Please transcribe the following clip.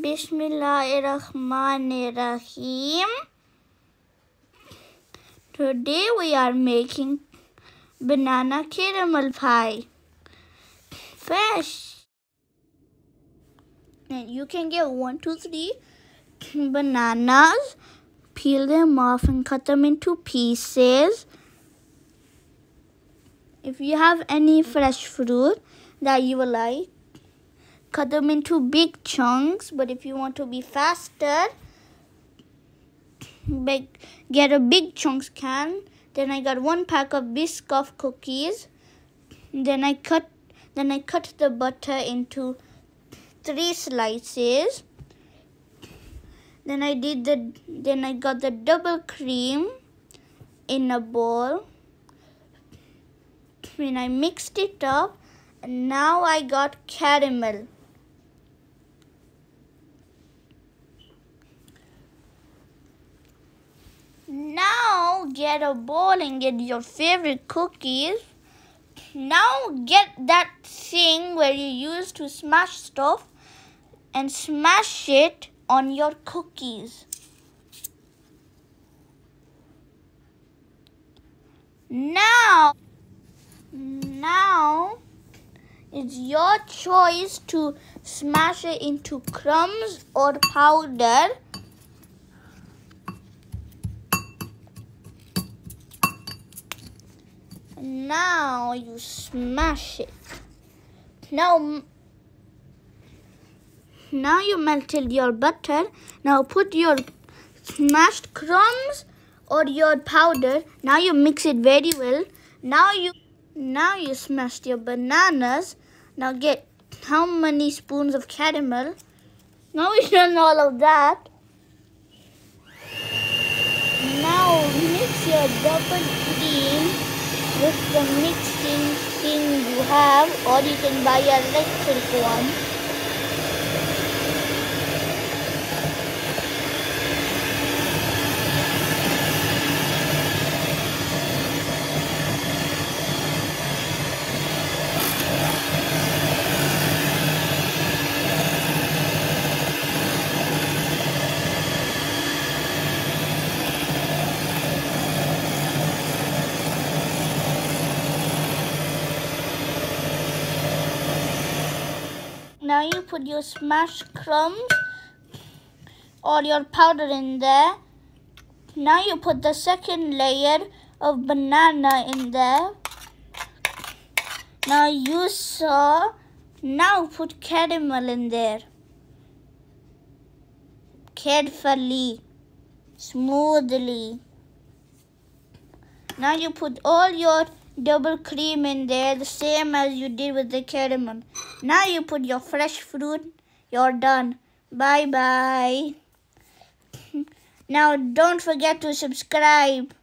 Bismillahirrahmanirrahim. Today we are making banana caramel pie. First, and you can get one, two, three bananas, peel them off and cut them into pieces. If you have any fresh fruit that you like, cut them into big chunks. But if you want to be faster, big, get a big chunks can. Then I got one pack of Biscoff cookies. Then I cut then I cut the butter into three slices. Then I did the then I got the double cream in a bowl. When I mixed it up, and now I got caramel. Now get a bowl and get your favorite cookies. Now get that thing where you used to smash stuff and smash it on your cookies. Now, now it's your choice to smash it into crumbs or powder. Now you smash it. Now, now you melted your butter. Now put your smashed crumbs or your powder. Now you mix it very well. Now you now you smashed your bananas. Now get how many spoons of caramel. Now we done all of that. Now mix your double cream with the mixing thing you have or you can buy a electric one. Now you put your smashed crumbs or your powder in there. Now you put the second layer of banana in there. Now you saw, now put caramel in there. Carefully, smoothly. Now you put all your double cream in there, the same as you did with the caramel. Now you put your fresh fruit, you're done. Bye bye. Now don't forget to subscribe.